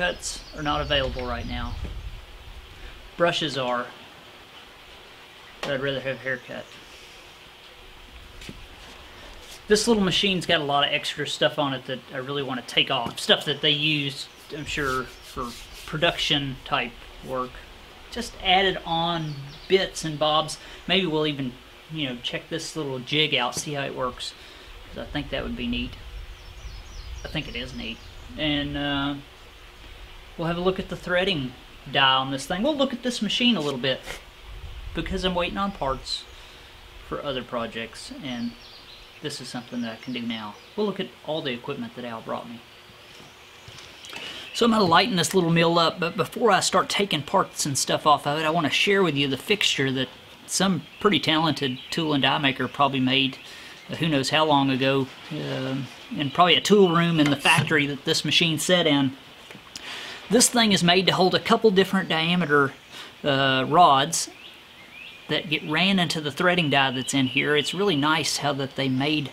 Haircuts are not available right now. Brushes are, but I'd rather have a haircut. This little machine's got a lot of extra stuff on it that I really want to take off. Stuff that they use, I'm sure, for production type work. Just added on bits and bobs. Maybe we'll even, you know, check this little jig out, see how it works. Because I think that would be neat. I think it is neat. And uh, we'll have a look at the threading die on this thing. We'll look at this machine a little bit because I'm waiting on parts for other projects and this is something that I can do now. We'll look at all the equipment that Al brought me. So I'm going to lighten this little mill up, but before I start taking parts and stuff off of it, I want to share with you the fixture that some pretty talented tool and die maker probably made uh, who knows how long ago uh, probably a tool room in the factory that this machine set in. This thing is made to hold a couple different diameter uh, rods that get ran into the threading die that's in here. It's really nice how that they made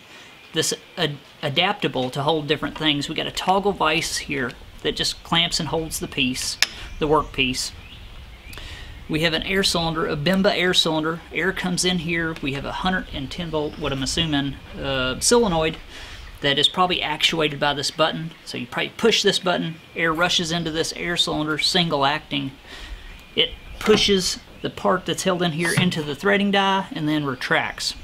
this ad adaptable to hold different things. We got a toggle vise here that just clamps and holds the piece, the work piece. We have an air cylinder, a Bimba air cylinder. Air comes in here. We have a 110 volt, what I'm assuming, uh, solenoid that is probably actuated by this button. So you probably push this button, air rushes into this air cylinder, single acting. It pushes the part that's held in here into the threading die and then retracts.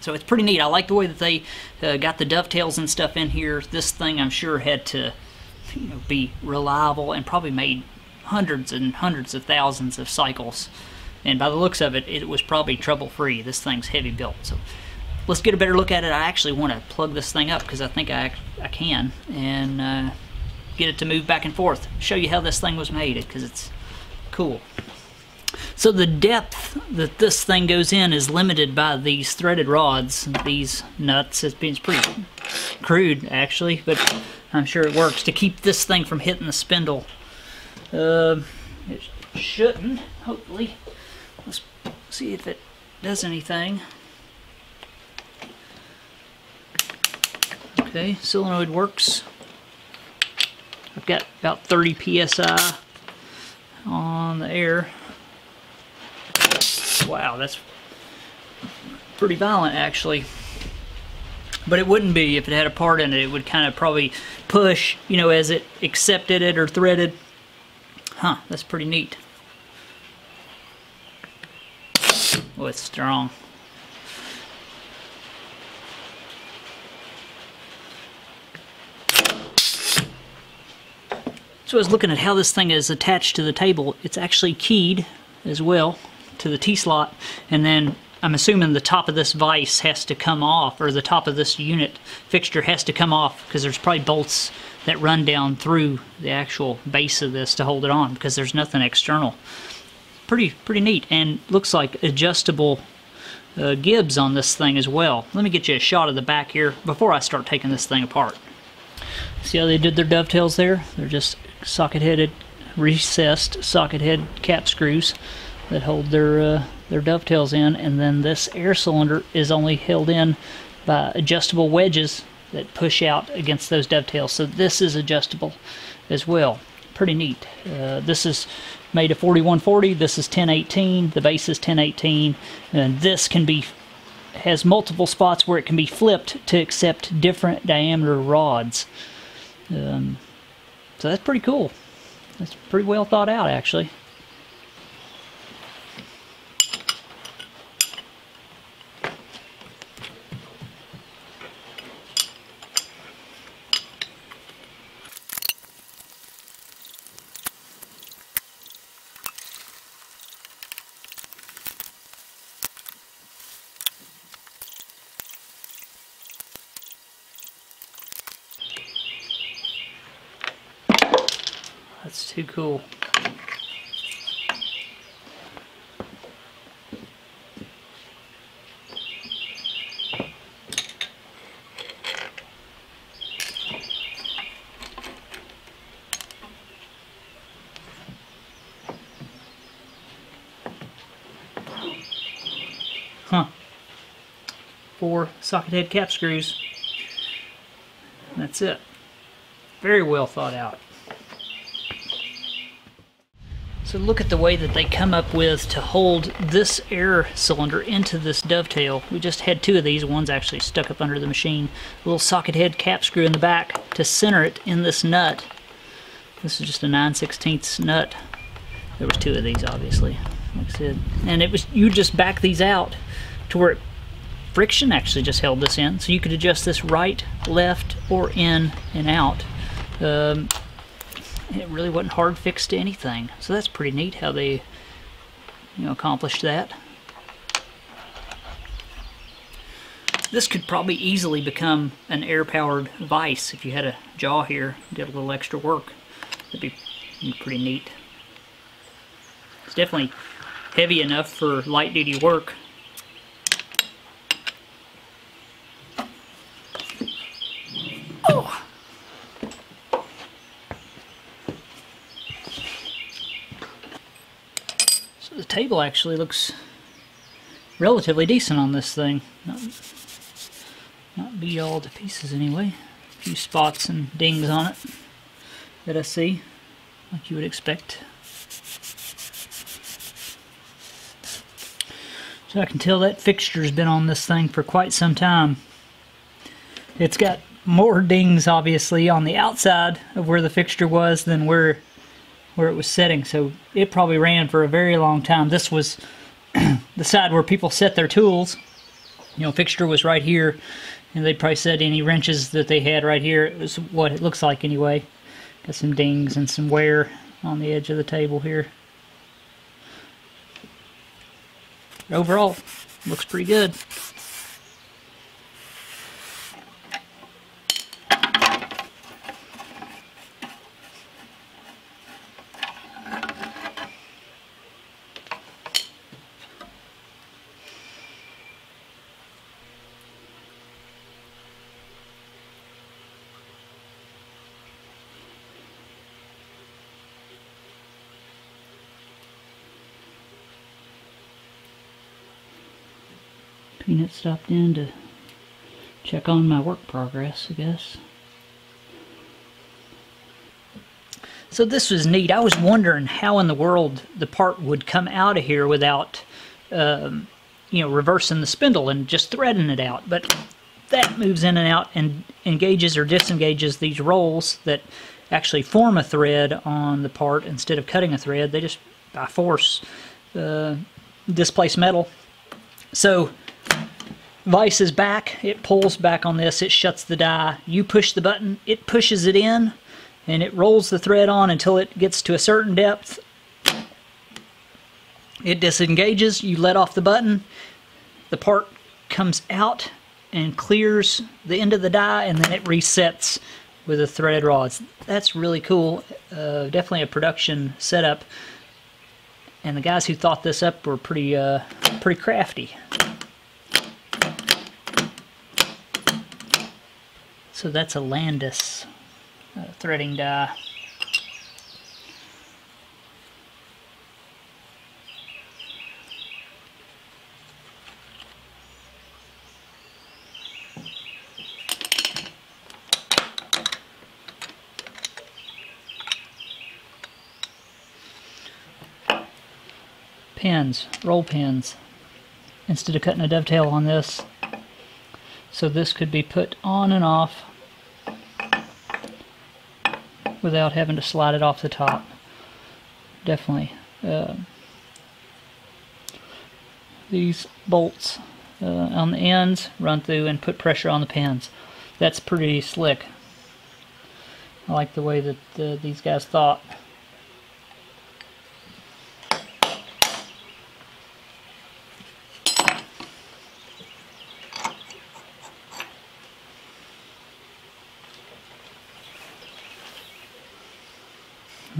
So it's pretty neat. I like the way that they uh, got the dovetails and stuff in here. This thing I'm sure had to you know, be reliable and probably made hundreds and hundreds of thousands of cycles. And by the looks of it, it was probably trouble-free. This thing's heavy built. So let's get a better look at it. I actually want to plug this thing up because I think I, I can and uh, get it to move back and forth. Show you how this thing was made because it's cool. So the depth that this thing goes in is limited by these threaded rods, these nuts. It's pretty crude actually, but I'm sure it works to keep this thing from hitting the spindle. Uh, it shouldn't, hopefully. Let's see if it does anything. Okay, solenoid works. I've got about 30 psi on the air. Wow, that's pretty violent actually. But it wouldn't be if it had a part in it. It would kind of probably push, you know, as it accepted it or threaded. Huh, that's pretty neat. Oh, it's strong. So I was looking at how this thing is attached to the table. It's actually keyed as well to the T-slot and then I'm assuming the top of this vise has to come off or the top of this unit fixture has to come off because there's probably bolts that run down through the actual base of this to hold it on because there's nothing external. Pretty pretty neat and looks like adjustable uh, gibs on this thing as well. Let me get you a shot of the back here before I start taking this thing apart. See how they did their dovetails there? They're just socket-headed, recessed socket-head cap screws that hold their uh, their dovetails in and then this air cylinder is only held in by adjustable wedges that push out against those dovetails. So this is adjustable as well. Pretty neat. Uh, this is made of 4140 this is 1018 the base is 1018 and this can be has multiple spots where it can be flipped to accept different diameter rods. Um, so that's pretty cool. That's pretty well thought out actually That's too cool. Huh. Four socket head cap screws. That's it. Very well thought out. So look at the way that they come up with to hold this air cylinder into this dovetail. We just had two of these. One's actually stuck up under the machine. A little socket head cap screw in the back to center it in this nut. This is just a 9 16 nut. There was two of these, obviously, like I said. And it was you just back these out to where it, friction actually just held this in. So you could adjust this right, left, or in and out. Um, it really wasn't hard fixed to anything. So that's pretty neat how they you know accomplished that. This could probably easily become an air-powered vise if you had a jaw here, did a little extra work. That'd be, pretty neat. It's definitely heavy enough for light-duty work. Oh! So the table actually looks relatively decent on this thing. Not, not beat all to pieces anyway. A few spots and dings on it that I see, like you would expect. So I can tell that fixture's been on this thing for quite some time. It's got more dings obviously on the outside of where the fixture was than where where it was setting. So it probably ran for a very long time. This was the side where people set their tools. You know fixture was right here and they probably set any wrenches that they had right here. It was what it looks like anyway. Got some dings and some wear on the edge of the table here. Overall looks pretty good Peanut stopped in to check on my work progress, I guess. So this was neat. I was wondering how in the world the part would come out of here without, um, you know, reversing the spindle and just threading it out. But that moves in and out and engages or disengages these rolls that actually form a thread on the part instead of cutting a thread. They just, by force, uh, displace metal. So Vice is back. It pulls back on this. It shuts the die. You push the button. It pushes it in and it rolls the thread on until it gets to a certain depth. It disengages. You let off the button. The part comes out and clears the end of the die and then it resets with the thread rods. That's really cool. Uh, definitely a production setup. And the guys who thought this up were pretty, uh, pretty crafty. So that's a Landis uh, threading die. Pins, roll pins. Instead of cutting a dovetail on this, so this could be put on and off without having to slide it off the top. Definitely. Uh, these bolts uh, on the ends run through and put pressure on the pins. That's pretty slick. I like the way that uh, these guys thought.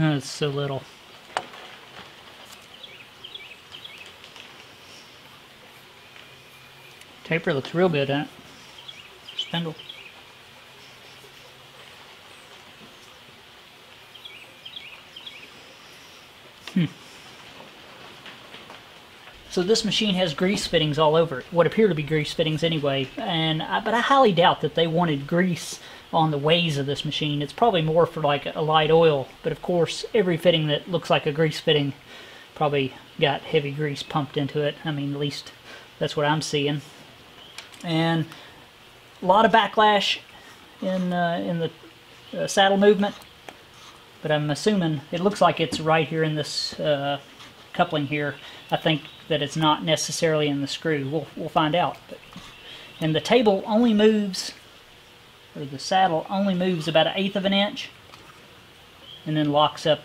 Oh, it's so little. Taper looks real good, it? Spindle. Hmm. So this machine has grease fittings all over it. What appear to be grease fittings anyway, and I, but I highly doubt that they wanted grease on the ways of this machine. It's probably more for like a light oil, but of course every fitting that looks like a grease fitting probably got heavy grease pumped into it. I mean, at least that's what I'm seeing. And a lot of backlash in uh, in the uh, saddle movement, but I'm assuming it looks like it's right here in this uh, coupling here. I think that it's not necessarily in the screw. We'll we'll find out. But, and the table only moves, or the saddle only moves about an eighth of an inch, and then locks up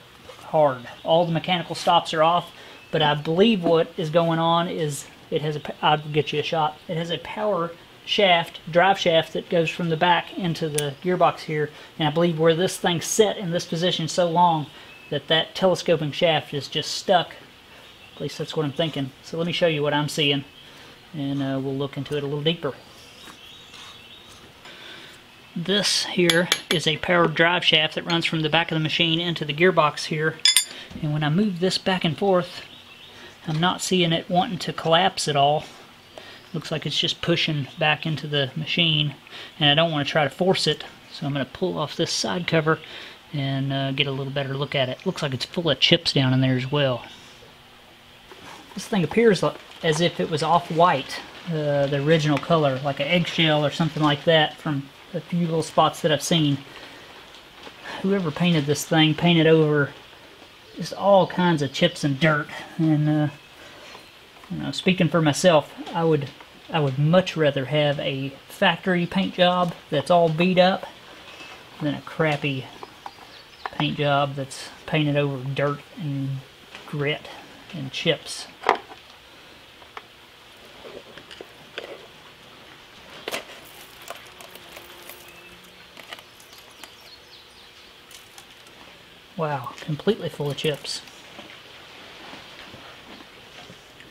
hard. All the mechanical stops are off, but I believe what is going on is it has a. I'll get you a shot. It has a power shaft, drive shaft that goes from the back into the gearbox here, and I believe where this thing's set in this position so long that that telescoping shaft is just stuck. At least that's what I'm thinking. So let me show you what I'm seeing, and uh, we'll look into it a little deeper. This here is a powered drive shaft that runs from the back of the machine into the gearbox here. And when I move this back and forth, I'm not seeing it wanting to collapse at all. Looks like it's just pushing back into the machine. And I don't want to try to force it, so I'm going to pull off this side cover and uh, get a little better look at it. Looks like it's full of chips down in there as well. This thing appears as if it was off-white, uh, the original color, like an eggshell or something like that from a few little spots that I've seen. Whoever painted this thing painted over just all kinds of chips and dirt. And uh, you know, speaking for myself, I would I would much rather have a factory paint job that's all beat up than a crappy paint job that's painted over dirt and grit and chips. Wow, completely full of chips.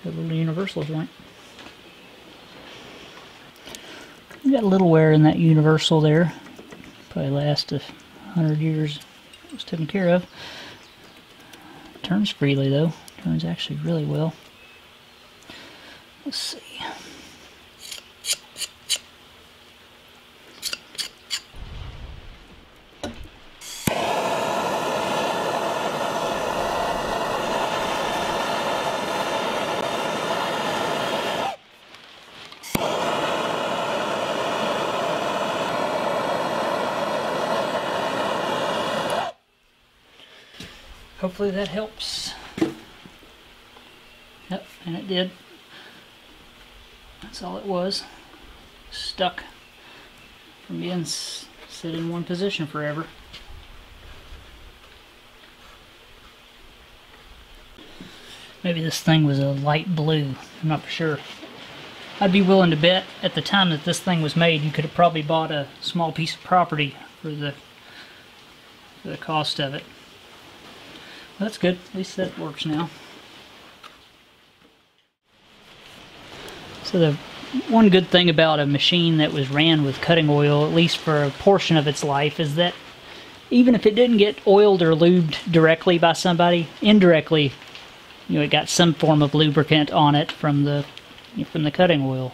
A little universal joint. We got a little wear in that universal there. Probably last a hundred years. It was taken care of. Turns freely though. Turns actually really well. Let's see. Hopefully that helps. Yep, and it did. That's all it was. Stuck from being sit in one position forever. Maybe this thing was a light blue. I'm not for sure. I'd be willing to bet at the time that this thing was made, you could have probably bought a small piece of property for the for the cost of it. That's good. At least that works now. So the one good thing about a machine that was ran with cutting oil, at least for a portion of its life, is that even if it didn't get oiled or lubed directly by somebody, indirectly, you know, it got some form of lubricant on it from the from the cutting oil.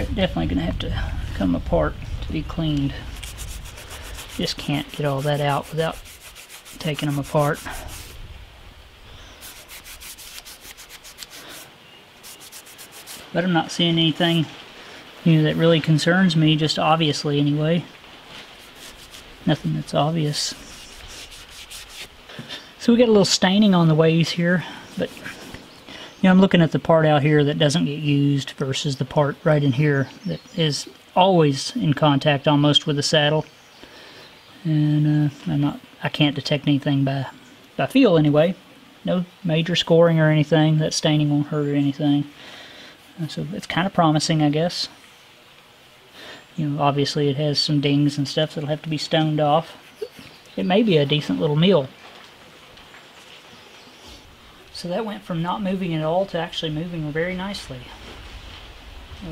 Definitely going to have to come apart to be cleaned. Just can't get all that out without taking them apart. But I'm not seeing anything you know, that really concerns me, just obviously anyway. Nothing that's obvious. So we got a little staining on the ways here, but you know, I'm looking at the part out here that doesn't get used versus the part right in here that is always in contact almost with the saddle. And uh, I'm not, I can't detect anything by, by feel anyway. No major scoring or anything. That staining won't hurt or anything. Uh, so it's kind of promising, I guess. You know, obviously it has some dings and stuff that'll have to be stoned off. It may be a decent little meal. So that went from not moving at all to actually moving very nicely.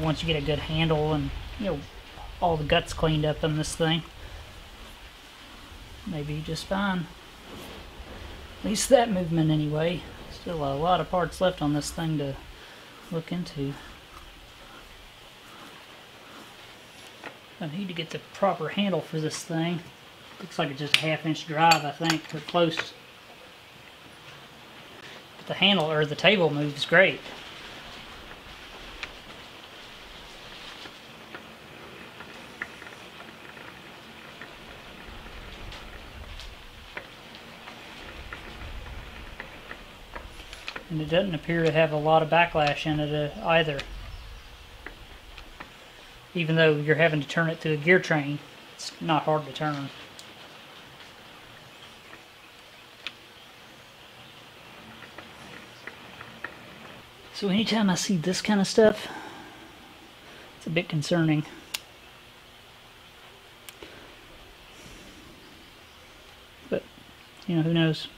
Once you get a good handle and, you know, all the guts cleaned up in this thing, maybe just fine. At least that movement anyway. Still a lot of parts left on this thing to look into. I need to get the proper handle for this thing. Looks like it's just a half inch drive, I think, or close. The handle, or the table moves great. And it doesn't appear to have a lot of backlash in it uh, either. Even though you're having to turn it through a gear train, it's not hard to turn. So anytime I see this kind of stuff, it's a bit concerning. But, you know, who knows?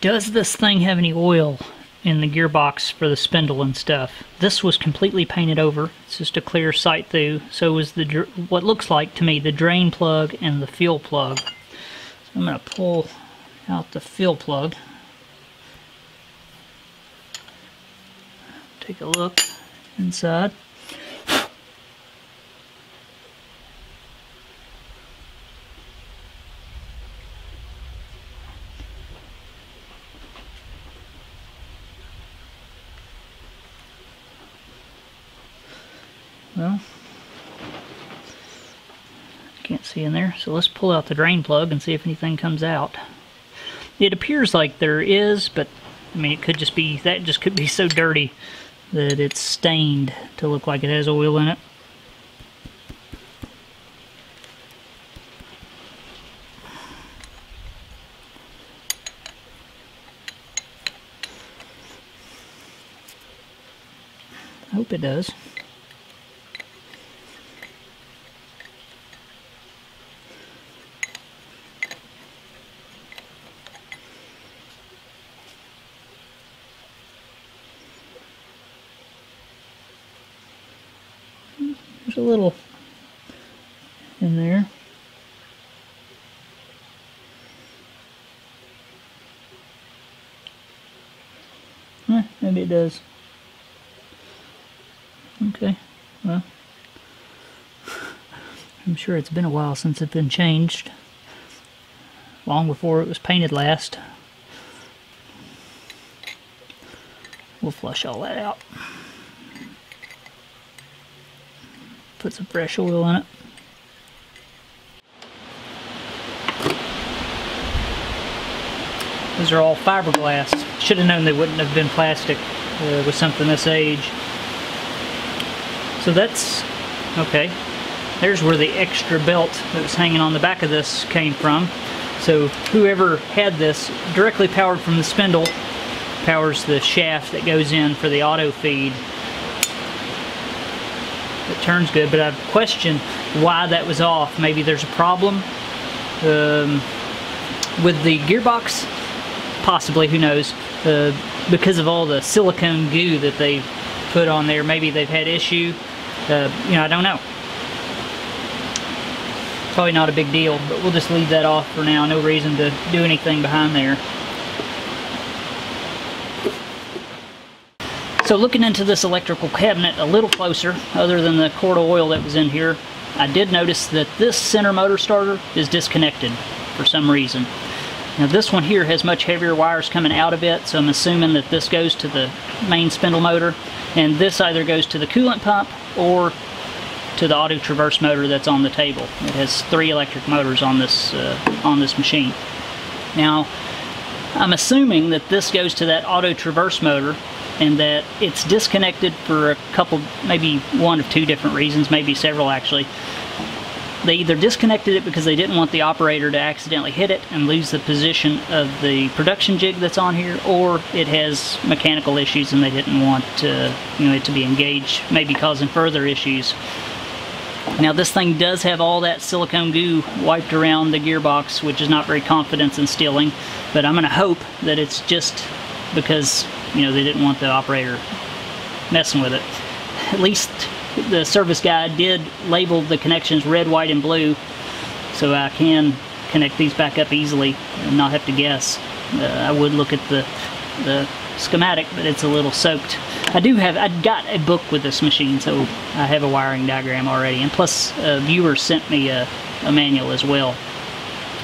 Does this thing have any oil in the gearbox for the spindle and stuff? This was completely painted over. It's just a clear sight through. So is the what looks like to me the drain plug and the fuel plug. So I'm going to pull out the fuel plug. Take a look inside. Well, in there. So let's pull out the drain plug and see if anything comes out. It appears like there is, but I mean, it could just be, that just could be so dirty that it's stained to look like it has oil in it. I hope it does. There's a little in there. Eh, maybe it does. Okay, well, I'm sure it's been a while since it's been changed. Long before it was painted last. We'll flush all that out. Put some fresh oil in it. These are all fiberglass. Should have known they wouldn't have been plastic uh, with something this age. So that's, okay. There's where the extra belt that was hanging on the back of this came from. So whoever had this directly powered from the spindle powers the shaft that goes in for the auto feed. it turns good, but I've questioned why that was off. Maybe there's a problem um, with the gearbox, possibly, who knows, uh, because of all the silicone goo that they've put on there. Maybe they've had issue. Uh, you know, I don't know. Probably not a big deal, but we'll just leave that off for now. No reason to do anything behind there. So looking into this electrical cabinet a little closer, other than the quart of oil that was in here, I did notice that this center motor starter is disconnected for some reason. Now this one here has much heavier wires coming out of it, so I'm assuming that this goes to the main spindle motor, and this either goes to the coolant pump or to the auto traverse motor that's on the table. It has three electric motors on this uh, on this machine. Now, I'm assuming that this goes to that auto traverse motor and that it's disconnected for a couple, maybe one of two different reasons, maybe several actually. They either disconnected it because they didn't want the operator to accidentally hit it and lose the position of the production jig that's on here, or it has mechanical issues and they didn't want to, you know, it to be engaged, maybe causing further issues. Now this thing does have all that silicone goo wiped around the gearbox, which is not very confidence instilling, but I'm going to hope that it's just because you know, they didn't want the operator messing with it. At least the service guy did label the connections red, white, and blue, so I can connect these back up easily and not have to guess. Uh, I would look at the, the schematic, but it's a little soaked. I do have, I got a book with this machine, so I have a wiring diagram already, and plus a viewer sent me a, a manual as well.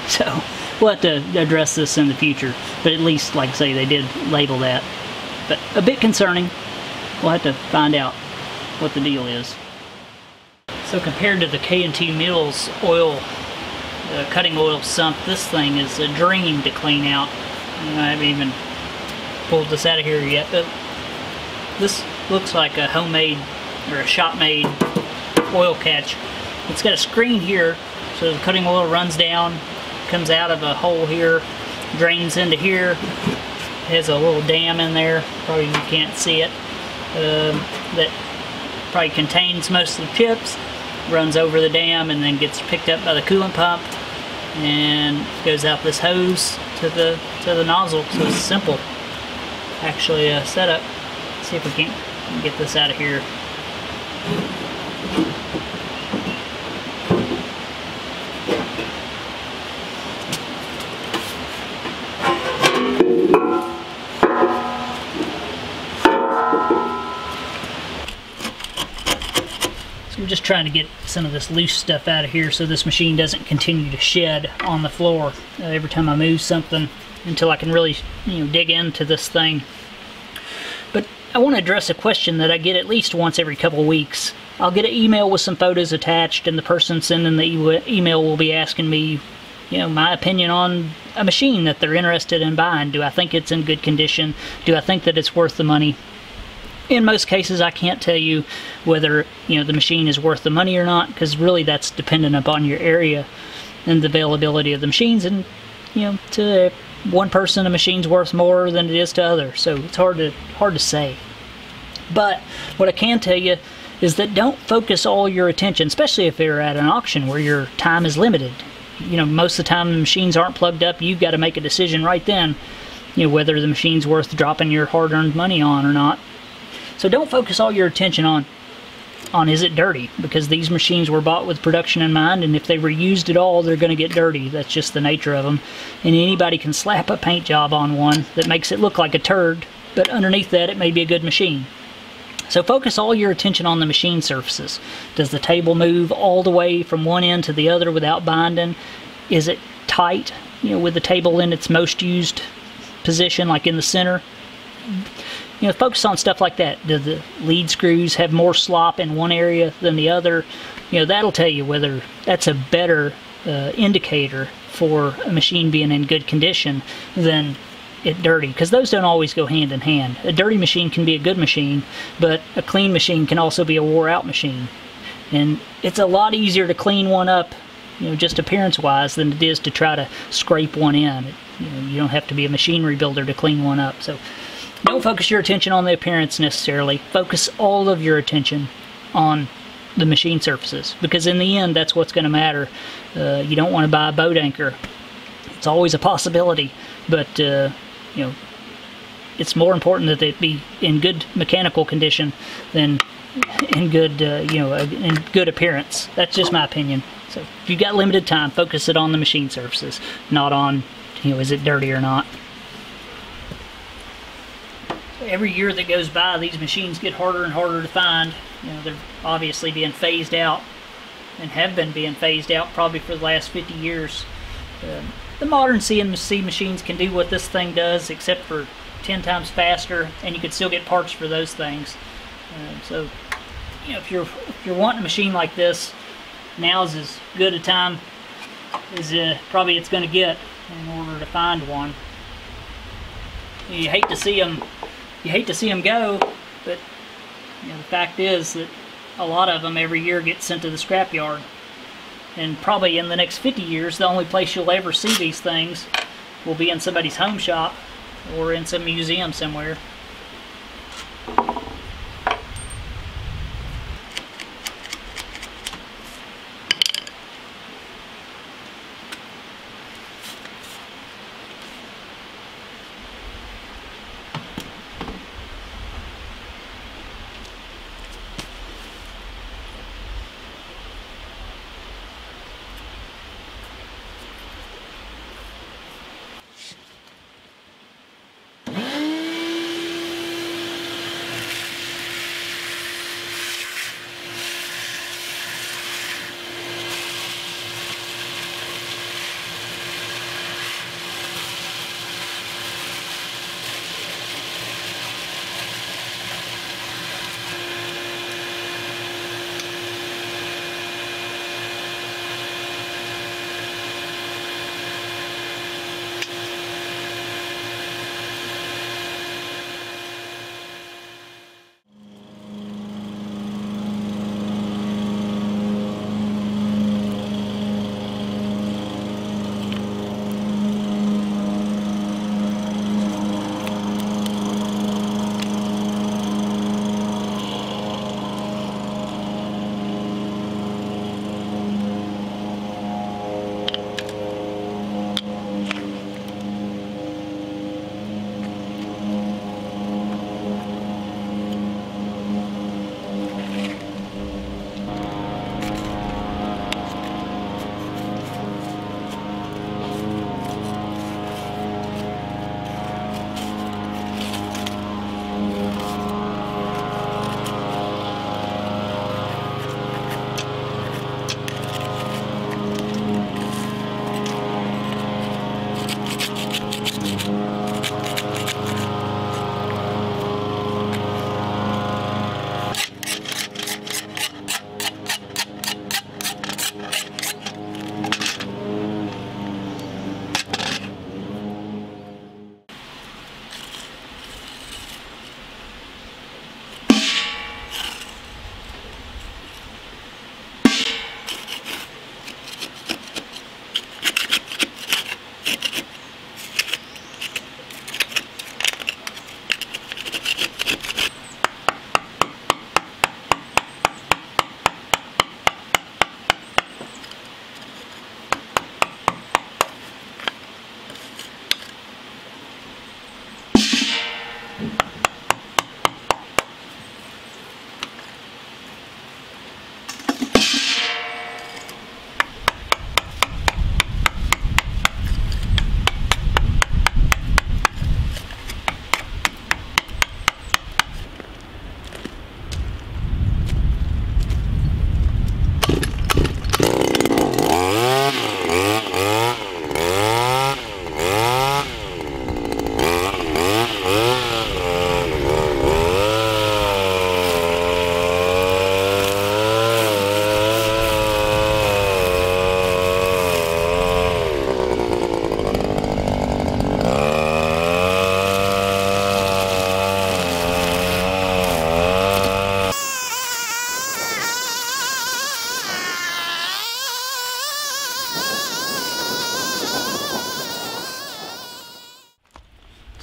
So we'll have to address this in the future, but at least, like I say, they did label that but a bit concerning. We'll have to find out what the deal is. So compared to the K&T Mills oil, uh, cutting oil sump, this thing is a dream to clean out. I haven't even pulled this out of here yet, but this looks like a homemade or a shop-made oil catch. It's got a screen here, so the cutting oil runs down, comes out of a hole here, drains into here, has a little dam in there, probably you can't see it, um, that probably contains most of the chips, runs over the dam and then gets picked up by the coolant pump and goes out this hose to the to the nozzle. So it's simple actually uh, setup. Let's see if we can't get this out of here. I'm just trying to get some of this loose stuff out of here so this machine doesn't continue to shed on the floor uh, every time I move something until I can really you know dig into this thing. But I want to address a question that I get at least once every couple weeks. I'll get an email with some photos attached and the person sending the e email will be asking me you know, my opinion on a machine that they're interested in buying. Do I think it's in good condition? Do I think that it's worth the money? In most cases I can't tell you whether you know the machine is worth the money or not because really that's dependent upon your area and the availability of the machines. And you know to one person a machine's worth more than it is to others so it's hard to hard to say. But what I can tell you is that don't focus all your attention especially if you're at an auction where your time is limited. You know most of the time the machines aren't plugged up you've got to make a decision right then you know whether the machine's worth dropping your hard-earned money on or not so don't focus all your attention on on is it dirty? Because these machines were bought with production in mind and if they were used at all they're going to get dirty. That's just the nature of them and anybody can slap a paint job on one that makes it look like a turd but underneath that it may be a good machine. So focus all your attention on the machine surfaces. Does the table move all the way from one end to the other without binding? Is it tight you know with the table in its most used position like in the center you know, focus on stuff like that. Do the lead screws have more slop in one area than the other? You know, that'll tell you whether that's a better uh, indicator for a machine being in good condition than it dirty because those don't always go hand in hand. A dirty machine can be a good machine, but a clean machine can also be a wore out machine. And it's a lot easier to clean one up, you know, just appearance wise than it is to try to scrape one in. You, know, you don't have to be a machine rebuilder to clean one up. So don't focus your attention on the appearance necessarily. Focus all of your attention on the machine surfaces because in the end that's what's going to matter. Uh, you don't want to buy a boat anchor. It's always a possibility, but uh, you know it's more important that it be in good mechanical condition than in good uh, you know in good appearance. That's just my opinion. So if you've got limited time, focus it on the machine surfaces, not on you know is it dirty or not every year that goes by, these machines get harder and harder to find. You know, they're obviously being phased out and have been being phased out probably for the last 50 years. Uh, the modern CNC machines can do what this thing does, except for 10 times faster, and you can still get parts for those things. Uh, so, you know, if you're if you're wanting a machine like this, now's as good a time as uh, probably it's going to get in order to find one. You hate to see them you hate to see them go, but you know, the fact is that a lot of them every year get sent to the scrapyard. And probably in the next 50 years, the only place you'll ever see these things will be in somebody's home shop or in some museum somewhere.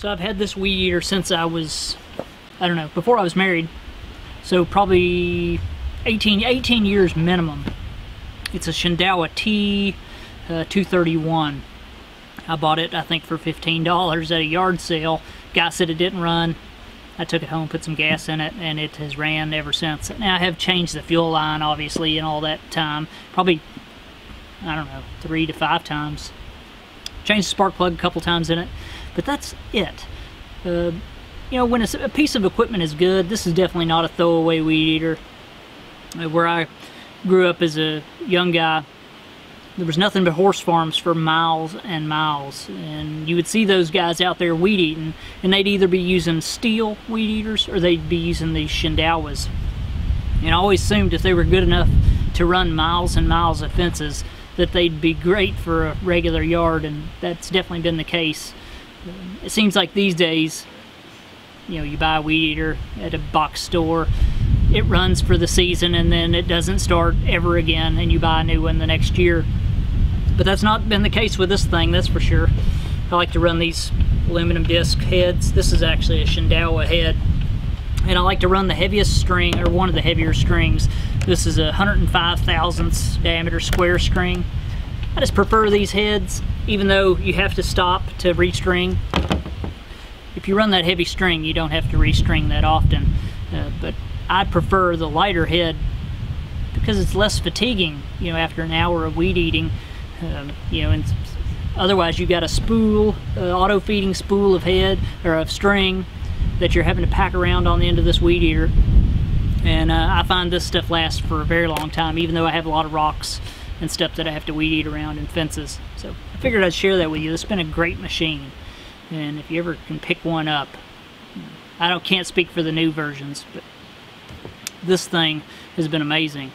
So I've had this weed eater since I was, I don't know, before I was married. So probably 18, 18 years minimum. It's a Shindaiwa T uh, 231. I bought it, I think, for $15 at a yard sale. Guy said it didn't run. I took it home, put some gas in it, and it has ran ever since. Now I have changed the fuel line, obviously, in all that time. Probably, I don't know, three to five times. Changed the spark plug a couple times in it, but that's it. Uh, you know, when a piece of equipment is good, this is definitely not a throwaway weed eater. Uh, where I grew up as a young guy, there was nothing but horse farms for miles and miles and you would see those guys out there weed eating and they'd either be using Stihl weed eaters or they'd be using these Shindaiwas and I always assumed if they were good enough to run miles and miles of fences that they'd be great for a regular yard and that's definitely been the case it seems like these days you know you buy a weed eater at a box store it runs for the season and then it doesn't start ever again and you buy a new one the next year but that's not been the case with this thing, that's for sure. I like to run these aluminum disc heads. This is actually a Shindaiwa head. And I like to run the heaviest string, or one of the heavier strings. This is a 105 thousandths diameter square string. I just prefer these heads, even though you have to stop to restring. If you run that heavy string, you don't have to restring that often. Uh, but I prefer the lighter head because it's less fatiguing, you know, after an hour of weed eating. Um, you know, and otherwise you've got a spool, uh, auto feeding spool of head or of string that you're having to pack around on the end of this weed eater. And uh, I find this stuff lasts for a very long time, even though I have a lot of rocks and stuff that I have to weed eat around and fences. So I figured I'd share that with you. It's been a great machine. And if you ever can pick one up, I don't can't speak for the new versions, but this thing has been amazing.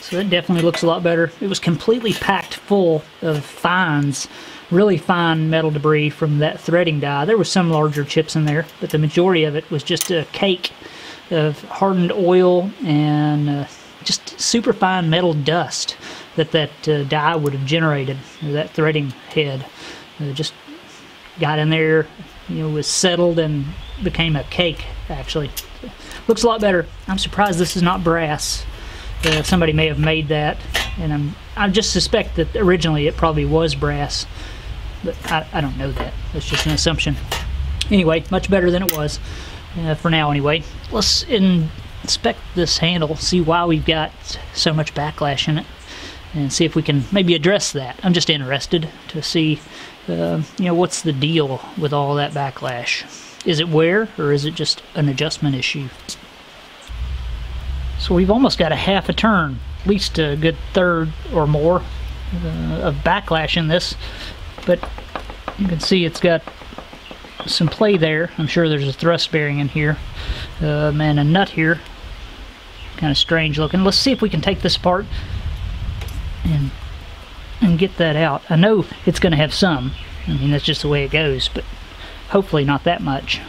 So it definitely looks a lot better. It was completely packed full of fines, really fine metal debris from that threading die. There was some larger chips in there, but the majority of it was just a cake of hardened oil and uh, just super fine metal dust that that uh, die would have generated, that threading head. Uh, just got in there, you know, was settled and became a cake, actually. Looks a lot better. I'm surprised this is not brass. Uh, somebody may have made that, and I'm I just suspect that originally it probably was brass, but I, I don't know that. That's just an assumption. Anyway, much better than it was uh, for now. Anyway, let's inspect this handle, see why we've got so much backlash in it, and see if we can maybe address that. I'm just interested to see, uh, you know, what's the deal with all that backlash. Is it wear or is it just an adjustment issue? So we've almost got a half a turn, at least a good third or more uh, of backlash in this. But you can see it's got some play there. I'm sure there's a thrust bearing in here um, and a nut here. Kind of strange looking. Let's see if we can take this apart and and get that out. I know it's going to have some. I mean, that's just the way it goes, but hopefully not that much.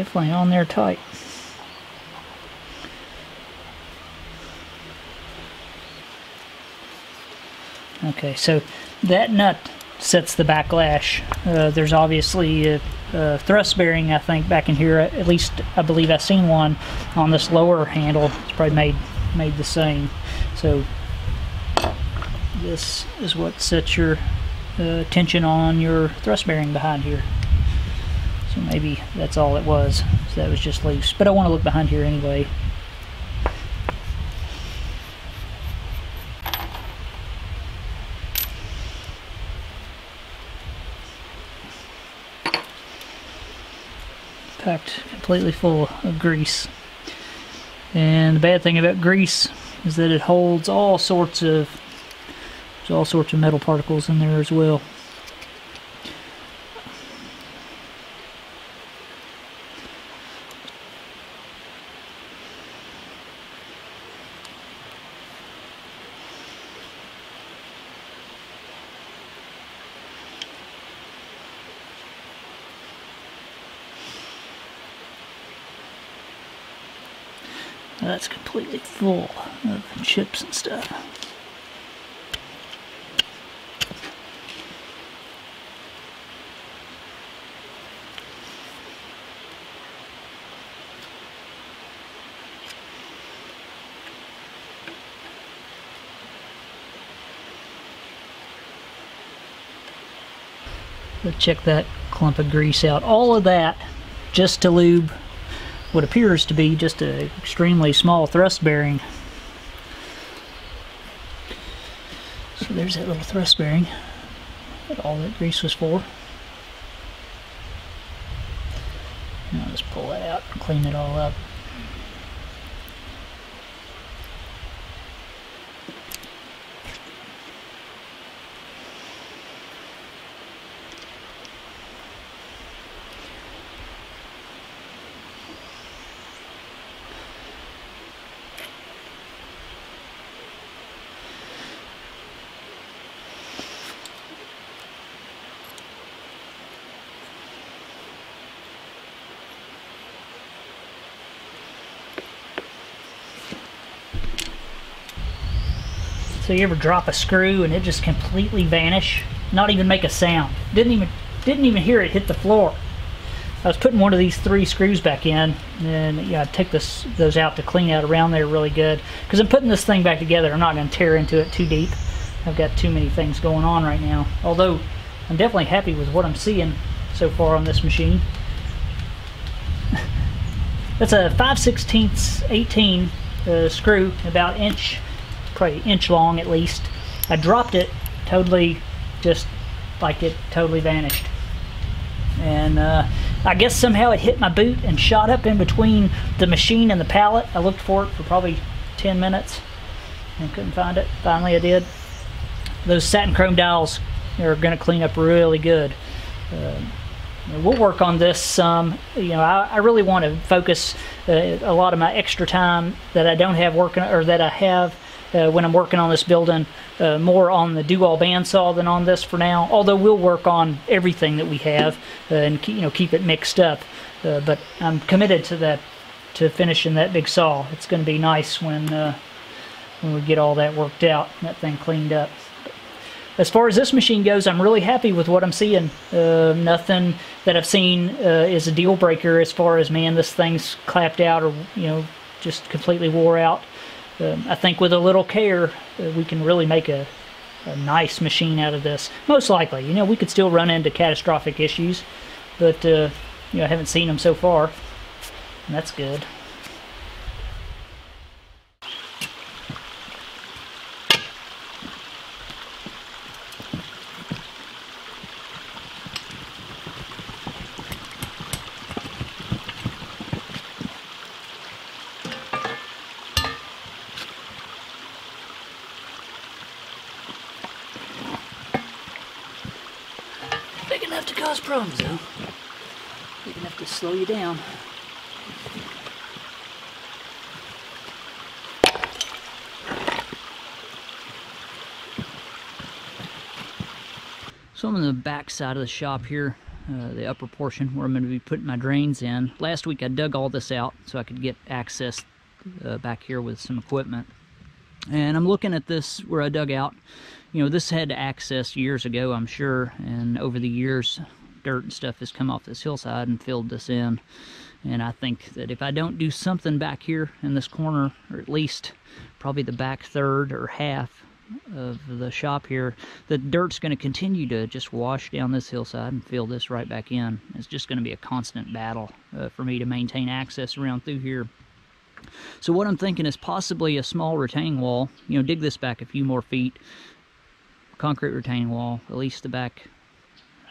Definitely on there tight. Okay, so that nut sets the backlash. Uh, there's obviously a, uh, thrust bearing, I think, back in here. At least I believe I've seen one on this lower handle. It's probably made made the same. So this is what sets your uh, tension on your thrust bearing behind here. So maybe that's all it was. So that was just loose. But I want to look behind here anyway. packed completely full of grease. And the bad thing about grease is that it holds all sorts of all sorts of metal particles in there as well. That's completely full of chips and stuff. Check that clump of grease out. All of that just to lube what appears to be just an extremely small thrust bearing. So there's that little thrust bearing that all that grease was for. Now let's pull that out and clean it all up. So you ever drop a screw and it just completely vanish, not even make a sound. Didn't even didn't even hear it hit the floor. I was putting one of these three screws back in, and yeah, I take this those out to clean out around there really good. Because I'm putting this thing back together, I'm not going to tear into it too deep. I've got too many things going on right now. Although I'm definitely happy with what I'm seeing so far on this machine. That's a 5 16 18 uh, screw, about inch probably inch long at least. I dropped it totally just like it totally vanished. And uh, I guess somehow it hit my boot and shot up in between the machine and the pallet. I looked for it for probably 10 minutes and couldn't find it. Finally I did. Those satin chrome dowels are going to clean up really good. Uh, we'll work on this some. you know, I, I really want to focus uh, a lot of my extra time that I don't have working or that I have uh, when I'm working on this building uh, more on the DoAll bandsaw than on this for now. Although we'll work on everything that we have uh, and keep, you know keep it mixed up. Uh, but I'm committed to that to finishing that big saw. It's going to be nice when uh, when we get all that worked out, that thing cleaned up. As far as this machine goes, I'm really happy with what I'm seeing. Uh, nothing that I've seen is a deal breaker as far as man, this thing's clapped out or you know just completely wore out um, I think with a little care, uh, we can really make a, a nice machine out of this. Most likely, you know, we could still run into catastrophic issues, but uh, you know, I haven't seen them so far, and that's good. cause problems though. Big enough to slow you down. So I'm in the side of the shop here, uh, the upper portion where I'm going to be putting my drains in. Last week I dug all this out so I could get access uh, back here with some equipment. And I'm looking at this where I dug out. You know, this had access years ago, I'm sure, and over the years, dirt and stuff has come off this hillside and filled this in. And I think that if I don't do something back here in this corner, or at least probably the back third or half of the shop here, the dirt's going to continue to just wash down this hillside and fill this right back in. It's just going to be a constant battle uh, for me to maintain access around through here. So what I'm thinking is possibly a small retaining wall, you know, dig this back a few more feet, concrete retaining wall, at least the back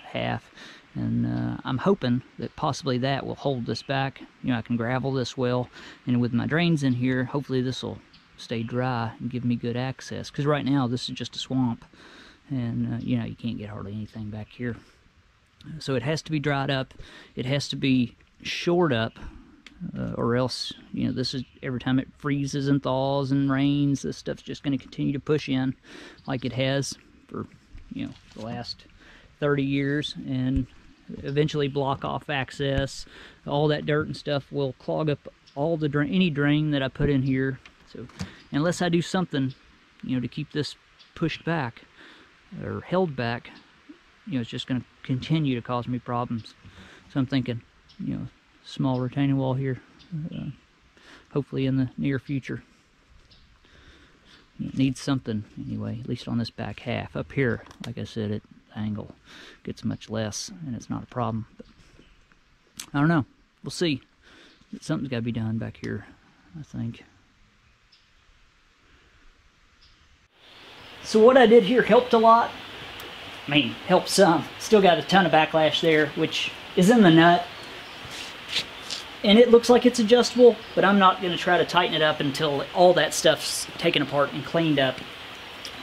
half, and uh, I'm hoping that possibly that will hold this back. You know, I can gravel this well, and with my drains in here, hopefully this will stay dry and give me good access. Because right now, this is just a swamp, and, uh, you know, you can't get hardly anything back here. So it has to be dried up. It has to be shored up, uh, or else, you know, this is every time it freezes and thaws and rains, this stuff's just going to continue to push in like it has for, you know, the last 30 years. And eventually block off access. All that dirt and stuff will clog up all the drain, any drain that I put in here. So unless I do something, you know, to keep this pushed back or held back, you know, it's just going to continue to cause me problems. So I'm thinking, you know, small retaining wall here, uh, hopefully in the near future. It needs something anyway, at least on this back half. Up here, like I said, it angle gets much less and it's not a problem. But I don't know. We'll see. Something's got to be done back here, I think. So what I did here helped a lot. I mean, helped some. Still got a ton of backlash there, which is in the nut. And it looks like it's adjustable, but I'm not going to try to tighten it up until all that stuff's taken apart and cleaned up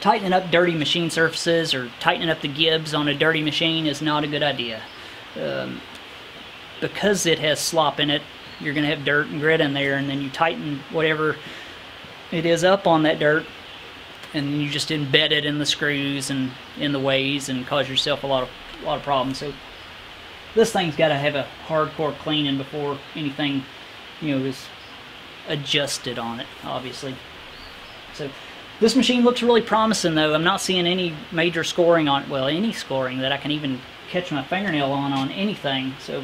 tightening up dirty machine surfaces or tightening up the gibs on a dirty machine is not a good idea. Um, because it has slop in it, you're going to have dirt and grit in there, and then you tighten whatever it is up on that dirt, and you just embed it in the screws and in the ways and cause yourself a lot of a lot of problems. So this thing's got to have a hardcore cleaning before anything, you know, is adjusted on it, obviously. So this machine looks really promising though. I'm not seeing any major scoring on, well, any scoring that I can even catch my fingernail on on anything. So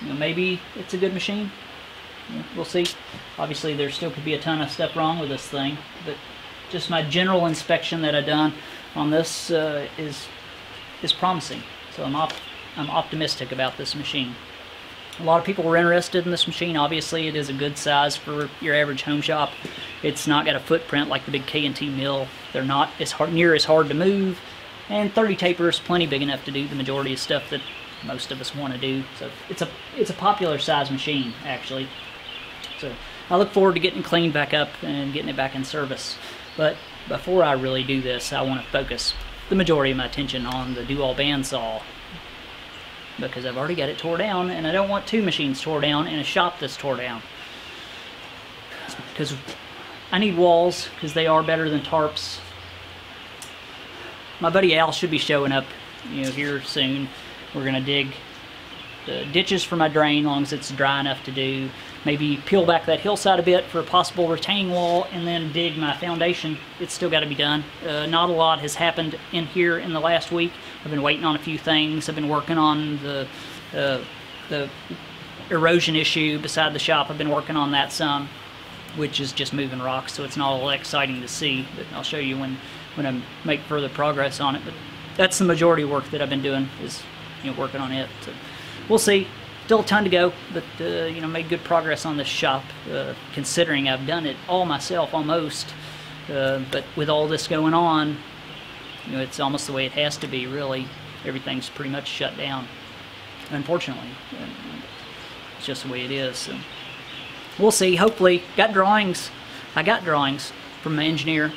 you know, maybe it's a good machine. we'll see. Obviously there still could be a ton of stuff wrong with this thing, but just my general inspection that I've done on this uh, is is promising. So I'm op I'm optimistic about this machine. A lot of people were interested in this machine. Obviously, it is a good size for your average home shop. It's not got a footprint like the big K&T mill. They're not as hard, near as hard to move. And 30 taper is plenty big enough to do the majority of stuff that most of us want to do. So it's a it's a popular size machine, actually. So I look forward to getting cleaned back up and getting it back in service. But before I really do this, I want to focus the majority of my attention on the DoAll bandsaw because I've already got it tore down and I don't want two machines tore down and a shop that's tore down. Because I need walls because they are better than tarps. My buddy Al should be showing up you know, here soon. We're going to dig the ditches for my drain long as it's dry enough to do. Maybe peel back that hillside a bit for a possible retaining wall and then dig my foundation. It's still got to be done. Uh, not a lot has happened in here in the last week. I've been waiting on a few things. I've been working on the, uh, the erosion issue beside the shop. I've been working on that some, which is just moving rocks, so it's not all exciting to see. But I'll show you when, when I make further progress on it. But that's the majority of work that I've been doing is you know working on it. So we'll see. Still a ton to go, but uh, you know made good progress on this shop, uh, considering I've done it all myself almost. Uh, but with all this going on, you know, it's almost the way it has to be, really. Everything's pretty much shut down, unfortunately. It's just the way it is. So we'll see. Hopefully, got drawings. I got drawings from my engineer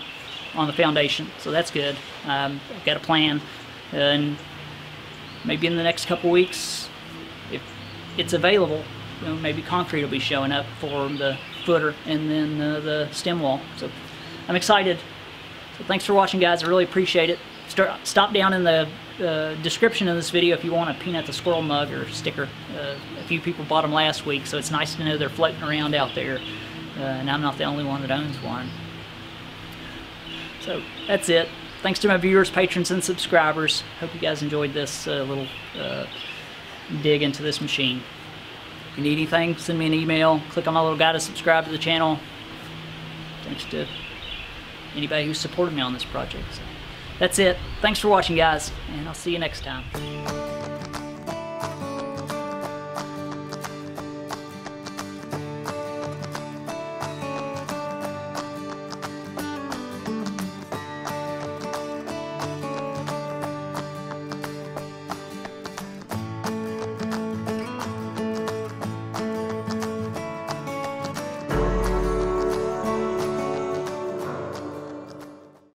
on the foundation, so that's good. Um, I've got a plan, and maybe in the next couple weeks, it's available, you know, maybe concrete will be showing up for the footer and then uh, the stem wall. So I'm excited. So thanks for watching, guys. I really appreciate it. Start, stop down in the uh, description of this video if you want a Peanut the Squirrel mug or sticker. Uh, a few people bought them last week, so it's nice to know they're floating around out there. Uh, and I'm not the only one that owns one. So that's it. Thanks to my viewers, patrons, and subscribers. Hope you guys enjoyed this uh, little uh, dig into this machine. If you need anything, send me an email. Click on my little guy to subscribe to the channel. Thanks to anybody who supported me on this project. So that's it. Thanks for watching, guys, and I'll see you next time.